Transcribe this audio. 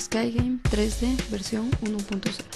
Sky Game 3D versión 1.0.